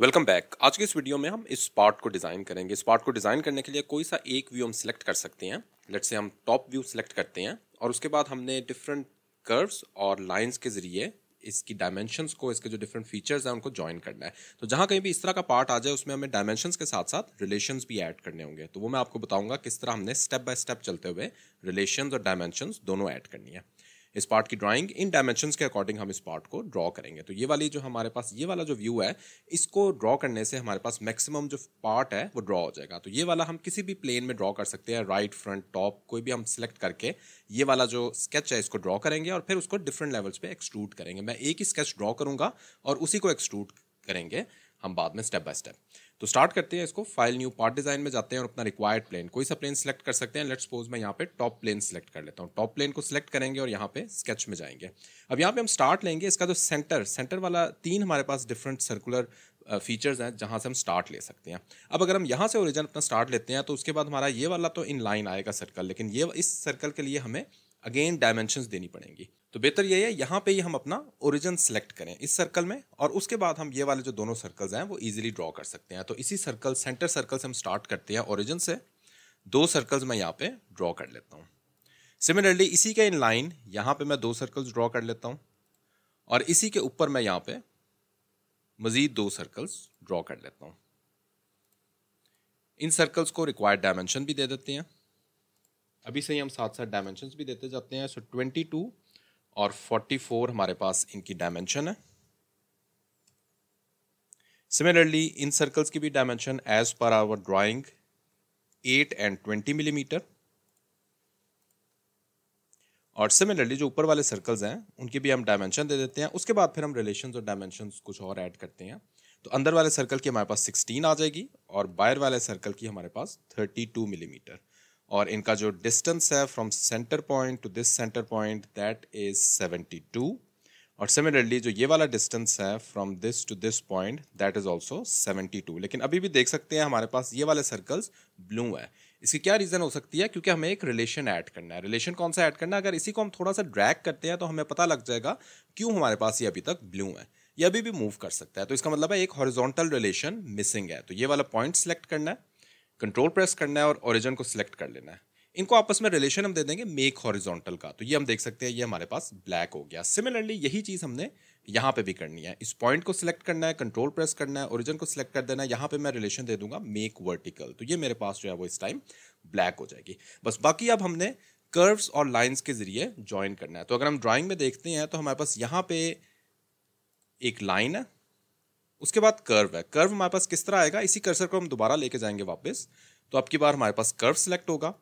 Welcome back आज के इस वीडियो में हम इस पार्ट को डिज़ाइन करेंगे। इस पार्ट को डिज़ाइन करने के लिए कोई सा एक व्यू हम सिलेक्ट कर सकते हैं। लेट से हम टॉप व्यू सिलेक्ट करते हैं और उसके बाद हमने डिफरेंट कर्व्स और लाइंस के ज़रिए इसकी डायमेंशंस को, इसके जो डिफरेंट फीचर्स हैं, उनको ज्वाइन करना है। तो जहाँ कहीं भी इस तरह का पार्ट आ जाए, उसमें हमें डायमेंशंस के साथ साथ रिलेशंस भी ऐड करने होंगे। तो वो मैं आपको बताऊँगा किस तरह हमने स्टेप बाय स्टेप चलते हुए रिलेशन और डायमेंशंस दोनों ऐड करनी है। इस पार्ट की ड्राइंग इन डायमेंशन के अकॉर्डिंग हम इस पार्ट को ड्रॉ करेंगे। तो ये वाली जो हमारे पास, ये वाला जो व्यू है, इसको ड्रॉ करने से हमारे पास मैक्सिमम जो पार्ट है, वो ड्रॉ हो जाएगा। तो ये वाला हम किसी भी प्लेन में ड्रॉ कर सकते हैं राइट फ्रंट टॉप कोई भी हम सिलेक्ट करके, ये वाला जो स्केच है, इसको ड्रॉ करेंगे और फिर उसको डिफरेंट लेवल्स पे एक्सट्रूट करेंगे। मैं एक ही स्केच ड्रॉ करूँगा और उसी को एक्सट्रूट करेंगे, हम बाद में स्टेप बाय स्टेप तो स्टार्ट करते हैं इसको फ़ाइल न्यू पार्ट डिज़ाइन में जाते हैं और अपना रिक्वायर्ड प्लेन कोई सा प्लेन सिलेक्ट कर सकते हैं। लेट्स सपोज़ मैं यहाँ पे टॉप प्लेन सिलेक्ट कर लेता हूँ। टॉप प्लेन को सिलेक्ट करेंगे और यहाँ पे स्केच में जाएँगे। अब यहाँ पे हम स्टार्ट लेंगे, इसका जो सेंटर सेंटर वाला तीन हमारे पास डिफरेंट सर्कुलर फीचर्स हैं जहाँ से हम स्टार्ट ले सकते हैं। अब अगर हम यहाँ से ओरिजिन अपना स्टार्ट लेते हैं तो उसके बाद हमारा ये वाला तो इन लाइन आएगा सर्कल लेकिन ये, इस सर्कल के लिए हमें अगेन डायमेंशन देनी पड़ेंगी। तो बेहतर ये है, यहाँ पे ही हम अपना ओरिजिन सेलेक्ट करें, इस सर्कल में, और उसके बाद हम ये वाले जो दोनों सर्कल्स हैं, वो इजीली ड्रॉ कर सकते हैं। तो इसी सर्कल सेंटर सर्कल से हम स्टार्ट करते हैं ओरिजिन से। दो सर्कल्स मैं यहाँ पे ड्रॉ कर लेता हूँ। सिमिलरली इसी के इन लाइन यहाँ पे मैं दो सर्कल्स ड्रॉ कर लेता हूँ, और इसी के ऊपर मैं यहाँ पे मजीद दो सर्कल्स ड्रॉ कर लेता हूँ। इन सर्कल्स को रिक्वायर्ड डायमेंशन भी दे देते हैं। अभी से ही हम साथ साथ डायमेंशन भी देते जाते हैं। सो ट्वेंटी टू और फोर्टी फोर हमारे पास इनकी डायमेंशन है। सिमिलरली इन सर्कल्स की भी dimension as per our drawing at end twenty millimetre और सिमिलरली जो ऊपर वाले सर्कल्स हैं, उनकी भी हम डायमेंशन दे देते हैं। उसके बाद फिर हम रिलेशन और डायमेंशन कुछ और ऐड करते हैं। तो अंदर वाले सर्कल की हमारे पास 16 आ जाएगी और बाहर वाले सर्कल की हमारे पास 32 मिलीमीटर और इनका जो डिस्टेंस है from centre point to this centre point that is 72 और सिमिलरली जो ये वाला डिस्टेंस है from this to this point that is also 72 लेकिन अभी भी देख सकते हैं हमारे पास ये वाले सर्कल्स ब्लू है। इसकी क्या रीज़न हो सकती है? क्योंकि हमें एक रिलेशन ऐड करना है। रिलेशन कौन सा ऐड करना है? अगर इसी को हम थोड़ा सा ड्रैग करते हैं तो हमें पता लग जाएगा क्यों हमारे पास ये अभी तक ब्लू है। ये अभी भी मूव कर सकता है। तो इसका मतलब है एक हॉरिजॉन्टल रिलेशन मिसिंग है। तो ये वाला पॉइंट सेलेक्ट करना है। कंट्रोल प्रेस करना है और ओरिजिन को सिलेक्ट कर लेना है। इनको आपस में रिलेशन हम दे देंगे मेक हॉरिजॉन्टल का। तो ये हम देख सकते हैं, ये हमारे पास ब्लैक हो गया। सिमिलरली यही चीज़ हमने यहाँ पे भी करनी है। इस पॉइंट को सिलेक्ट करना है कंट्रोल प्रेस करना है ओरिजिन को सिलेक्ट कर देना है, यहाँ पे मैं रिलेशन दे दूँगा मेक वर्टिकल तो ये मेरे पास जो है वो इस टाइम ब्लैक हो जाएगी। बस बाकी अब हमने कर्व्स और लाइंस के ज़रिए ज्वाइन करना है। तो अगर हम ड्राइंग में देखते हैं तो हमारे पास यहाँ पे एक लाइन है उसके बाद कर्व है। कर्व हमारे पास किस तरह आएगा? इसी कर्सर को हम दोबारा लेके जाएँगे वापस। तो अब की बार हमारे पास कर्व सेलेक्ट होगा।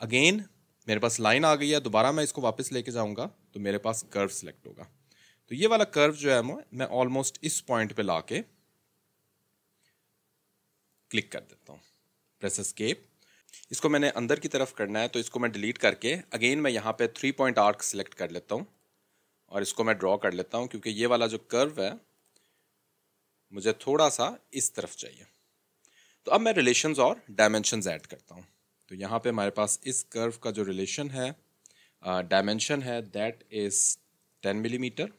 अगेन मेरे पास लाइन आ गई है। दोबारा मैं इसको वापस लेके जाऊँगा। तो मेरे पास कर्व सेलेक्ट होगा। तो ये वाला कर्व जो है मैं ऑलमोस्ट इस पॉइंट पे लाके क्लिक कर देता हूँ। प्रेस स्केप इसको मैंने अंदर की तरफ़ करना है तो इसको मैं डिलीट करके अगेन मैं यहाँ पे थ्री पॉइंट आर्क सेलेक्ट कर लेता हूँ। और इसको मैं ड्रॉ कर लेता हूँ, क्योंकि ये वाला जो कर्व है मुझे थोड़ा सा इस तरफ़ चाहिए। तो अब मैं रिलेशंस और डायमेंशंस ऐड करता हूँ। तो यहाँ पे हमारे पास इस कर्व का जो रिलेशन है डायमेंशन है दैट इज़ टेन मिलीमीटर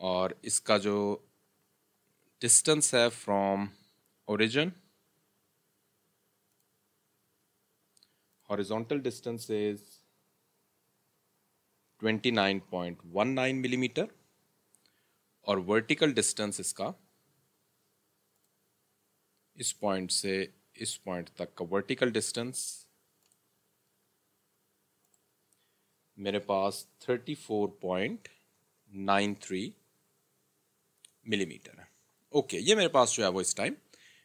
और इसका जो डिस्टेंस है from origin horizontal distance is 29.19 millimetre और वर्टिकल डिस्टेंस इसका इस पॉइंट से इस पॉइंट तक का वर्टिकल डिस्टेंस मेरे पास 34.93 मिलीमीटर है। ओके ये मेरे पास जो है वो इस टाइम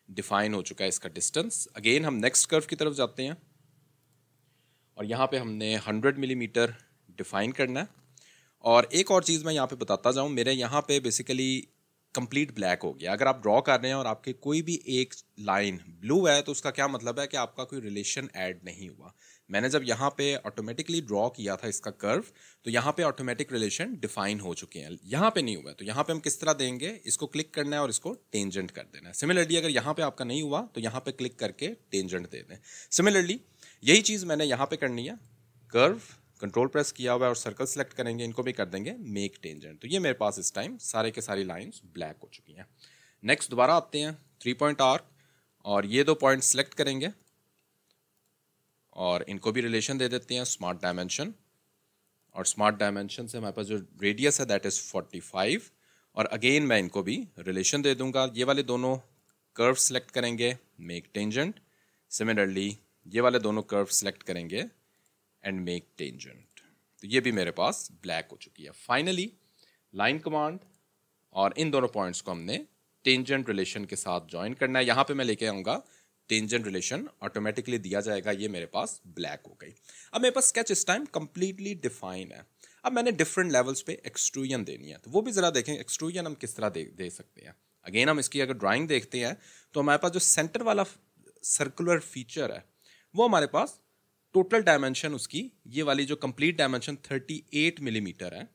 डिफाइन हो चुका है इसका डिस्टेंस अगेन हम नेक्स्ट कर्व की तरफ़ जाते हैं। और यहाँ पे हमने 100 मिलीमीटर डिफाइन करना है। और एक और चीज़ मैं यहाँ पे बताता जाऊँ, मेरे यहाँ पे बेसिकली कंप्लीट ब्लैक हो गया। अगर आप ड्रॉ कर रहे हैं और आपके कोई भी एक लाइन ब्लू है तो उसका क्या मतलब है कि आपका कोई रिलेशन ऐड नहीं हुआ। मैंने जब यहाँ पे ऑटोमेटिकली ड्रॉ किया था इसका कर्व तो यहाँ पे ऑटोमेटिक रिलेशन डिफाइन हो चुके हैं। यहाँ पे नहीं हुआ तो यहाँ पे हम किस तरह देंगे? इसको क्लिक करना है और इसको टेंजेंट कर देना है। सिमिलरली अगर यहाँ पे आपका नहीं हुआ तो यहाँ पे क्लिक करके टेंजेंट दे दें। सिमिलरली यही चीज़ मैंने यहाँ पे करनी है। कर्व कंट्रोल प्रेस किया हुआ है और सर्कल सेलेक्ट करेंगे, इनको भी कर देंगे मेक टेंजेंट तो ये मेरे पास इस टाइम सारे के सारी लाइंस ब्लैक हो चुकी हैं। नेक्स्ट दोबारा आते हैं थ्री पॉइंट आर्क और ये दो पॉइंट सेलेक्ट करेंगे, और इनको भी रिलेशन दे देते हैं स्मार्ट डायमेंशन और स्मार्ट डायमेंशन से हमारे पास जो रेडियस है दैट इज़ फोर्टी फाइव और अगेन मैं इनको भी रिलेशन दे दूँगा। ये वाले दोनों कर्व सेलेक्ट करेंगे मेक टेंजेंट सिमिलरली ये वाले दोनों कर्व सेलेक्ट करेंगे एंड मेक टेंजेंट तो ये भी मेरे पास ब्लैक हो चुकी है. फाइनली लाइन कमांड और इन दोनों पॉइंट्स को हमने टेंजेंट रिलेशन के साथ ज्वाइन करना है. यहाँ पे मैं लेके आऊँगा टेंजेंट रिलेशन ऑटोमेटिकली दिया जाएगा. ये मेरे पास ब्लैक हो गई. अब मेरे पास स्केच इस टाइम कंप्लीटली डिफाइन है. अब मैंने डिफरेंट लेवल्स पे एक्सट्रूजन देनी है. तो वो भी ज़रा देखें एक्सट्रूजन हम किस तरह दे दे सकते हैं. अगेन हम इसकी अगर ड्राइंग देखते हैं तो हमारे पास जो सेंटर वाला सर्कुलर फीचर है, वो हमारे पास टोटल डायमेंशन उसकी, ये वाली जो कंप्लीट डायमेंशन 38 मिलीमीटर है,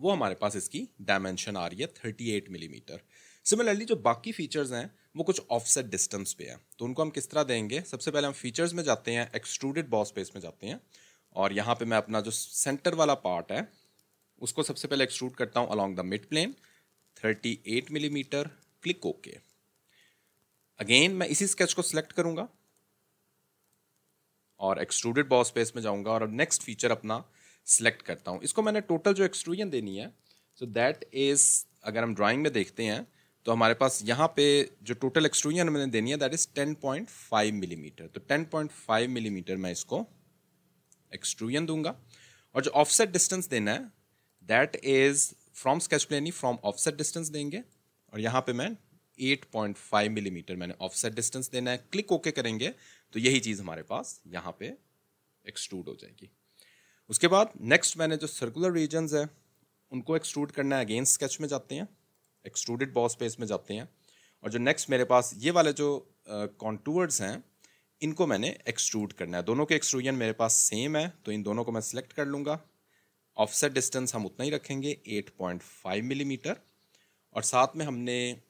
वो हमारे पास इसकी डायमेंशन आ रही है 38 मिलीमीटर। सिमिलरली जो बाकी फीचर्स हैं, वो कुछ ऑफसेट डिस्टेंस पे है। तो उनको हम किस तरह देंगे? सबसे पहले हम फीचर्स में जाते हैं एक्सट्रूडेड बॉस स्पेस में जाते हैं, और यहाँ पे मैं अपना जो सेंटर वाला पार्ट है, उसको सबसे पहले एक्सट्रूड करता हूँ along the mid plane 38 millimetre click okay again मैं इसी स्केच को सिलेक्ट करूँगा। और एक्सट्रूडेड बॉस स्पेस में जाऊँगा और नेक्स्ट फीचर अपना सिलेक्ट करता हूँ। इसको मैंने टोटल जो एक्सट्रूजन देनी है सो दैट इज़ अगर हम ड्राइंग में देखते हैं तो हमारे पास यहाँ पे जो टोटल एक्सट्रूजन मैंने देनी है दैट इज़ 10.5 मिलीमीटर तो 10.5 मिलीमीटर मैं इसको एक्सट्रूजन दूँगा। और जो ऑफसेट डिस्टेंस देना है that is from sketch plane he from offset distance देंगे। और यहाँ पे मैं 8.5 मिलीमीटर मैंने ऑफसेट डिस्टेंस देना है। क्लिक ओके करेंगे तो यही चीज़ हमारे पास यहाँ पे एक्सट्रूड हो जाएगी। उसके बाद नेक्स्ट मैंने जो सर्कुलर रीजन है उनको एक्सट्रूड करना है। अगेंस्ट स्केच में जाते हैं एक्सट्रूडेड बॉस स्पेस में जाते हैं। और जो नेक्स्ट मेरे पास ये वाले जो कॉन्टूर्स uh, हैं इनको मैंने एक्सट्रूड करना है। दोनों के एक्सट्रूजन मेरे पास सेम है तो इन दोनों को मैं सिलेक्ट कर लूँगा। ऑफसेट डिस्टेंस हम उतना ही रखेंगे 8.5 मिलीमीटर mm, और साथ में हमने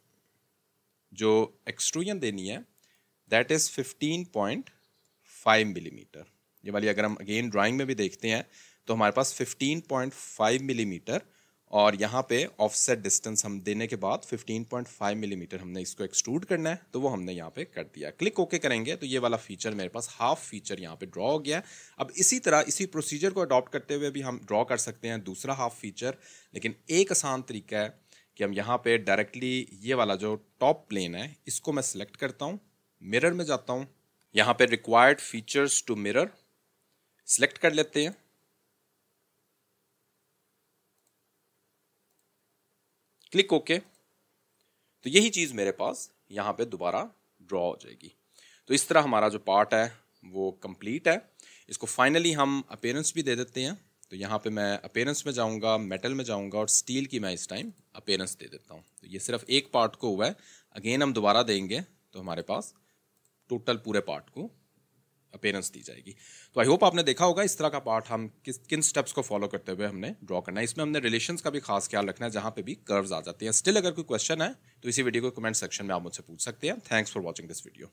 जो एक्सट्रूजन देनी है दैट इज़ 15.5 मिलीमीटर ये वाली अगर हम अगेन ड्राइंग में भी देखते हैं तो हमारे पास 15.5 मिलीमीटर और यहाँ पे ऑफसेट डिस्टेंस हम देने के बाद 15.5 मिलीमीटर हमने इसको एक्सट्रूड करना है तो वो हमने यहाँ पे कर दिया। क्लिक ओके okay करेंगे तो ये वाला फीचर मेरे पास हाफ़ फीचर यहाँ पे ड्रॉ हो गया है। अब इसी तरह, इसी प्रोसीजर को अडॉप्ट करते हुए भी हम ड्रॉ कर सकते हैं दूसरा हाफ़ फीचर लेकिन एक आसान तरीका है कि हम यहाँ पे डायरेक्टली ये वाला जो टॉप प्लेन है, इसको मैं सिलेक्ट करता हूँ। मिरर में जाता हूँ, यहाँ पे required features to mirror select कर लेते हैं। Click okay okay. तो यही चीज़ मेरे पास यहाँ पे दोबारा ड्रॉ हो जाएगी। तो इस तरह हमारा जो पार्ट है, वो कंप्लीट है। इसको फाइनली हम अपेरेंस भी दे देते हैं। तो यहाँ पे मैं अपेरेंस में जाऊँगा मेटल में जाऊँगा और स्टील की मैं इस टाइम अपेरेंस दे देता हूँ। तो ये सिर्फ़ एक पार्ट को हुआ है। अगेन हम दोबारा देंगे तो हमारे पास टोटल पूरे पार्ट को अपेयरेंस दी जाएगी। तो आई होप आपने देखा होगा इस तरह का पार्ट हम किस, किन स्टेप्स को फॉलो करते हुए हमने ड्रॉ करना है। इसमें हमने रिलेशंस का भी खास ख्याल रखना है, जहाँ पे भी कर्व्स आ जाते हैं। स्टिल अगर कोई क्वेश्चन है तो इसी वीडियो को कमेंट सेक्शन में आप मुझसे पूछ सकते हैं। Thanks for watching this video